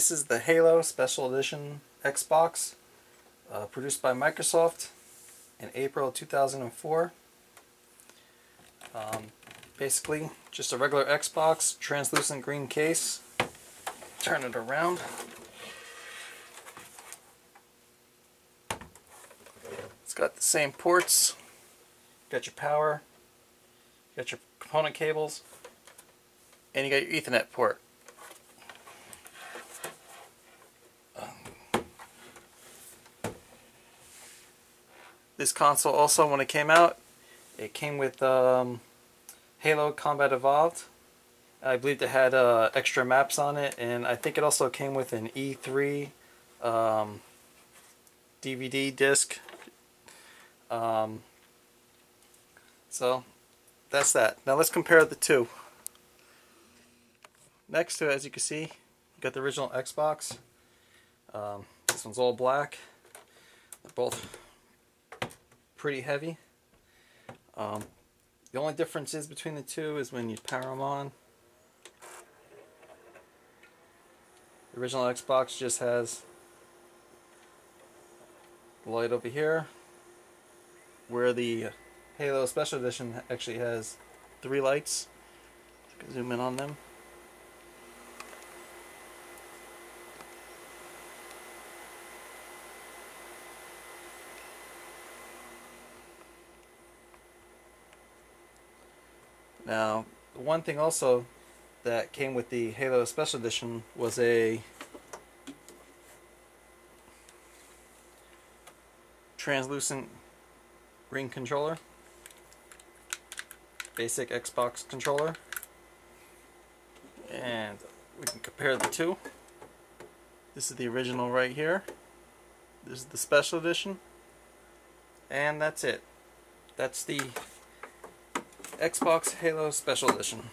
This is the Halo Special Edition Xbox, uh, produced by Microsoft in April 2004. Um, basically, just a regular Xbox, translucent green case. Turn it around. It's got the same ports. Got your power. Got your component cables. And you got your Ethernet port. This console also, when it came out, it came with um, Halo Combat Evolved. I believe it had uh, extra maps on it, and I think it also came with an E3 um, DVD disc. Um, so, that's that. Now let's compare the two. Next to it, as you can see, you got the original Xbox. Um, this one's all black. They're both pretty heavy. Um, the only difference is between the two is when you power them on. The original Xbox just has light over here, where the Halo Special Edition actually has three lights. Zoom in on them. Now, one thing also that came with the Halo Special Edition was a translucent ring controller. Basic Xbox controller. And we can compare the two. This is the original right here. This is the Special Edition. And that's it. That's the Xbox Halo Special Edition.